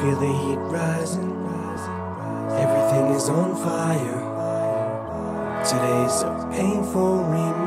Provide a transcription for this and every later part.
feel the heat rising. Everything is on fire. Today's a painful reminder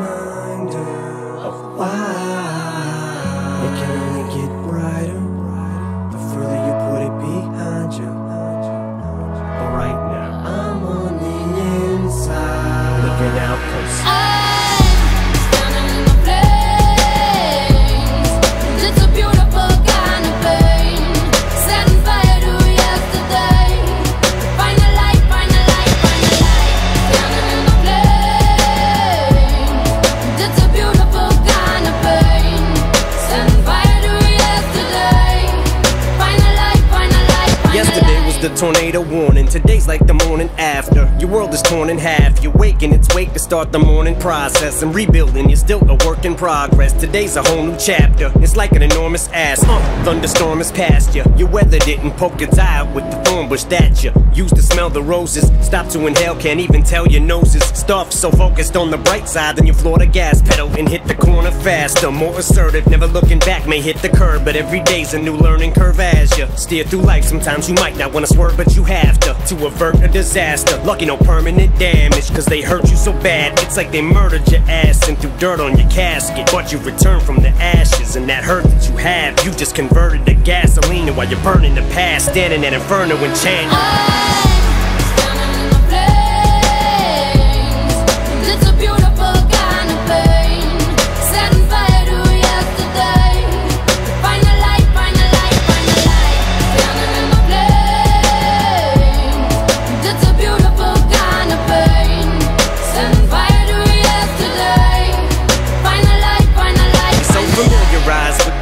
the tornado warning. Today's like the morning after. Your world is torn in half. You're waking its wake to start the morning process and rebuilding. You're still a work in progress. Today's a whole new chapter. It's like an enormous ass. Uh, thunderstorm is past you. Your weather didn't poke its eye with the thorn bush that you used to smell the roses. Stop to inhale, can't even tell your noses. Stuff so focused on the bright side, then you floor the gas pedal and hit the corner faster. More assertive, never looking back, may hit the curb, but every day's a new learning curve as you steer through life. Sometimes you might not wanna swerve, but you have to to avert a disaster. Lucky no permanent damage, cause they hurt you so bad. It's like they murdered your ass and threw dirt on your casket. But you return from the ashes, and that hurt that you have, you just converted to gasoline while you're burning the past, standing at inferno and chanting.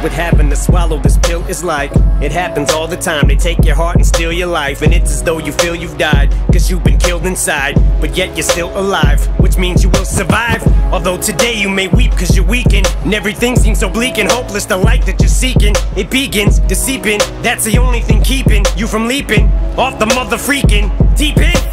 With what having to swallow this pill is like. It happens all the time. They take your heart and steal your life. And it's as though you feel you've died. Cause you've been killed inside. But yet you're still alive. Which means you will survive. Although today you may weep cause you're weakened. And everything seems so bleak and hopeless. The light that you're seeking. It begins deceiving. That's the only thing keeping you from leaping off the mother freaking deep end.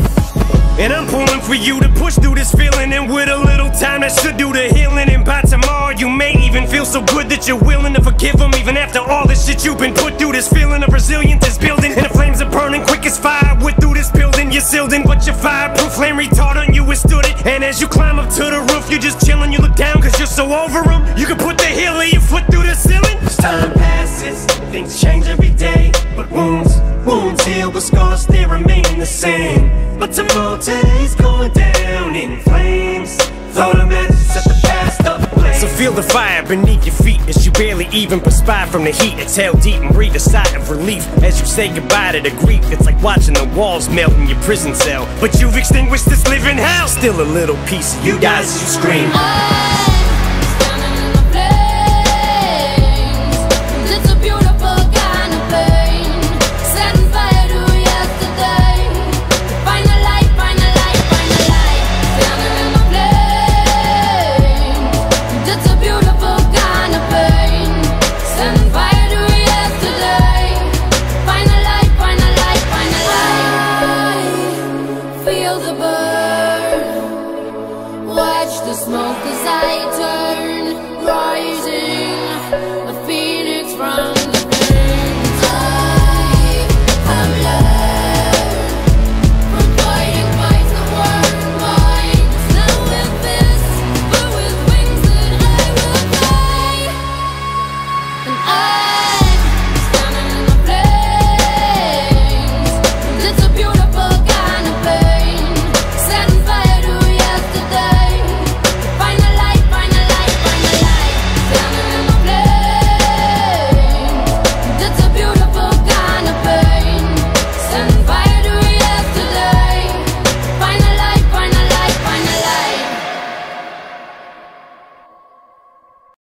And I'm pulling for you to push through this feeling And with a little time that should do the healing. And by tomorrow you may even feel so good that you're willing to forgive them Even after all this shit you've been put through. This feeling of resilience is building And the flames are burning. Quick as fire With through this building. You're sealed in But your fireproof. Flame retardant you withstood it. And as you climb up to the roof you're just chilling. You look down cause you're so over them You can put the heel of you're foot through the ceiling. As time passes, things change every day. But wounds, wounds heal, but scars they remain the same. But tomorrow today's going down in flames. Throw the matches set the past ablaze. So feel the fire beneath your feet as you barely even perspire from the heat. Exhale deep and breathe a sigh of relief as you say goodbye to the grief. It's like watching the walls melt in your prison cell, but you've extinguished this living hell. Still a little piece of you dies as you scream. I I turn